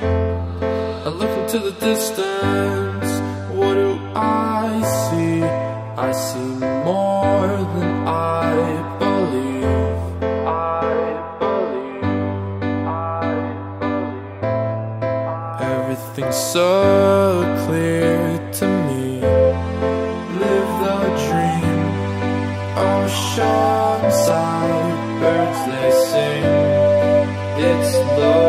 I look into the distance, what do I see? I see more than I believe. I believe. I believe. Everything's so clear to me. Live the dream. Oceanside, birds they sing. It's love.